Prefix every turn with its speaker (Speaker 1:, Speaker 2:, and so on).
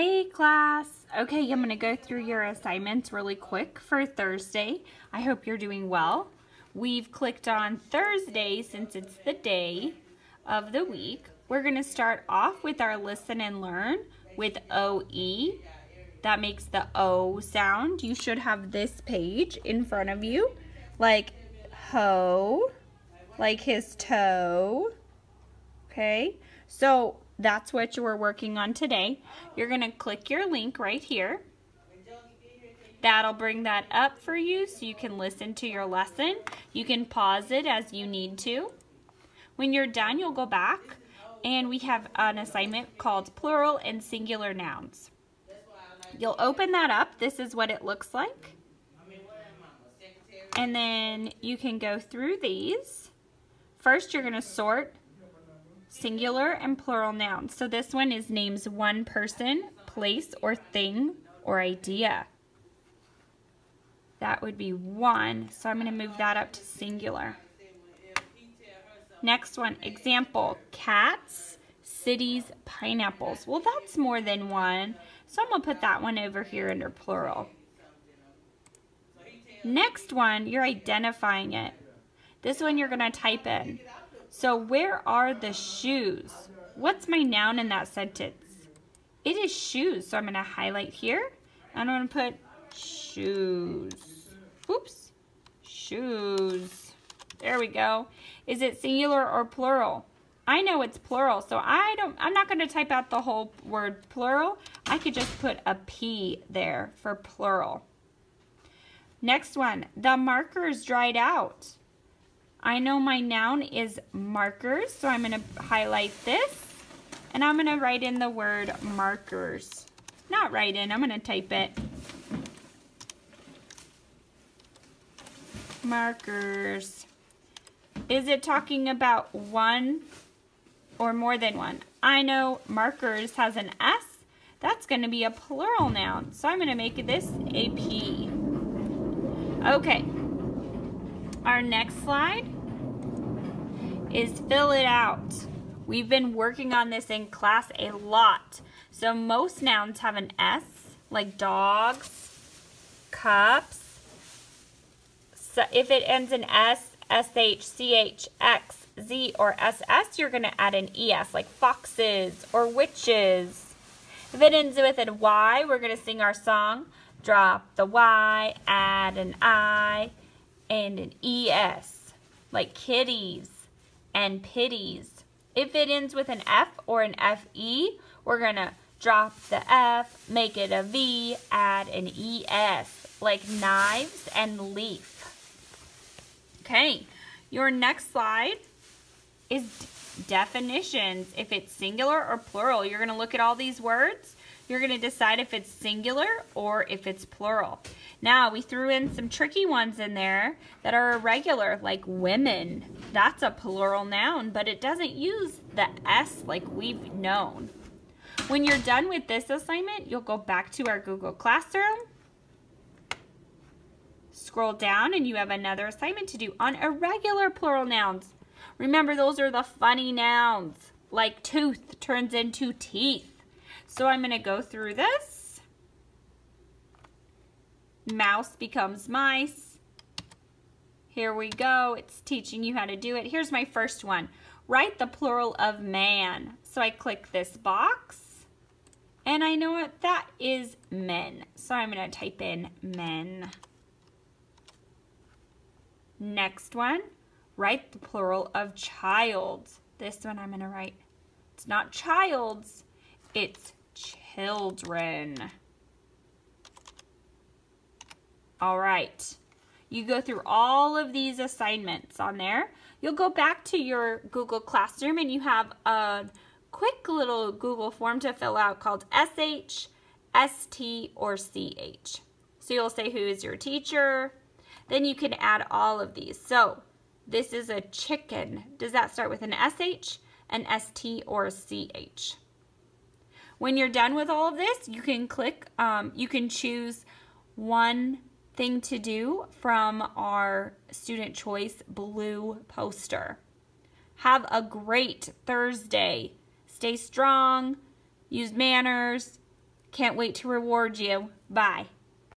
Speaker 1: Hey class! Okay, I'm going to go through your assignments really quick for Thursday. I hope you're doing well. We've clicked on Thursday since it's the day of the week. We're going to start off with our listen and learn with OE. That makes the O sound. You should have this page in front of you, like ho, like his toe. Okay, so that's what you are working on today. You're going to click your link right here. That'll bring that up for you so you can listen to your lesson. You can pause it as you need to. When you're done, you'll go back and we have an assignment called plural and singular nouns. You'll open that up. This is what it looks like. And then you can go through these. First, you're going to sort singular and plural nouns. So this one is names one person, place, or thing, or idea. That would be one, so I'm going to move that up to singular. Next one, example, cats, cities, pineapples. Well, that's more than one, so I'm going to put that one over here under plural. Next one, you're identifying it. This one you're going to type in. So where are the shoes? What's my noun in that sentence? It is shoes. So I'm going to highlight here. And I'm going to put shoes. Oops. Shoes. There we go. Is it singular or plural? I know it's plural, so I don't, I'm not going to type out the whole word plural. I could just put a P there for plural. Next one, the markers dried out. I know my noun is markers, so I'm going to highlight this. And I'm going to write in the word markers. Not write in, I'm going to type it. Markers. Is it talking about one or more than one? I know markers has an S. That's going to be a plural noun. So I'm going to make this a P. Okay. Our next slide is fill it out. We've been working on this in class a lot. So most nouns have an S, like dogs, cups. So if it ends in S, SH, CH, X, Z, or SS, you're going to add an ES, like foxes or witches. If it ends with a Y, we're going to sing our song. Drop the Y, add an I, and an ES, like kitties and pities. If it ends with an F or an FE, we're going to drop the F, make it a V, add an ES, like knives and leaf. Okay, your next slide is definitions. If it's singular or plural, you're going to look at all these words you're going to decide if it's singular or if it's plural. Now, we threw in some tricky ones in there that are irregular, like women. That's a plural noun, but it doesn't use the S like we've known. When you're done with this assignment, you'll go back to our Google Classroom, scroll down, and you have another assignment to do on irregular plural nouns. Remember, those are the funny nouns, like tooth turns into teeth. So I'm going to go through this. Mouse becomes mice. Here we go. It's teaching you how to do it. Here's my first one. Write the plural of man. So I click this box. And I know what that is men. So I'm going to type in men. Next one, write the plural of child. This one I'm going to write. It's not childs, it's children. All right. You go through all of these assignments on there. You'll go back to your Google Classroom and you have a quick little Google form to fill out called SH, ST, or CH. So you'll say who is your teacher. Then you can add all of these. So this is a chicken. Does that start with an SH, an ST, or a CH? When you're done with all of this, you can click, um, you can choose one thing to do from our student choice blue poster. Have a great Thursday. Stay strong, use manners, Can't wait to reward you. Bye.